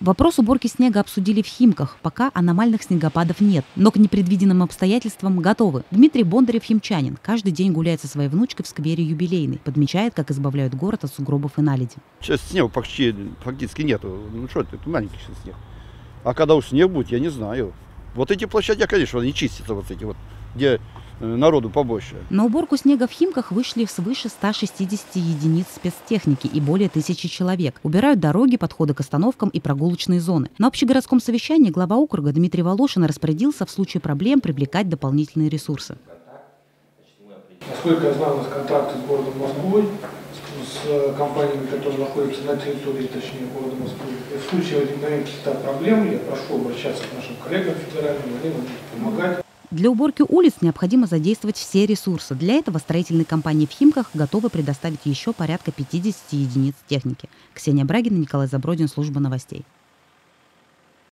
Вопрос уборки снега обсудили в Химках, пока аномальных снегопадов нет, но к непредвиденным обстоятельствам готовы. Дмитрий Бондарев химчанин. Каждый день гуляет со своей внучкой в сквере юбилейный. Подмечает, как избавляют город от сугробов и наледи. Сейчас снега почти фактически нету. Ну что это, маленький сейчас снег. А когда уж снег будет, я не знаю. Вот эти площадки, конечно, они чистятся вот эти вот, где народу побольше. На уборку снега в Химках вышли свыше 160 единиц спецтехники и более тысячи человек. Убирают дороги, подходы к остановкам и прогулочные зоны. На общегородском совещании глава округа Дмитрий Волошин распорядился в случае проблем привлекать дополнительные ресурсы. Насколько я знаю, у нас контракты с городом Москвой, с, с компаниями, которые находятся на территории, точнее, города Москвы. И в случае возникновения каких-то проблем, я прошу обращаться к нашим коллегам федеральным, они нам будут помогать. Для уборки улиц необходимо задействовать все ресурсы. Для этого строительные компании в Химках готовы предоставить еще порядка 50 единиц техники. Ксения Брагина, Николай Забродин, служба новостей.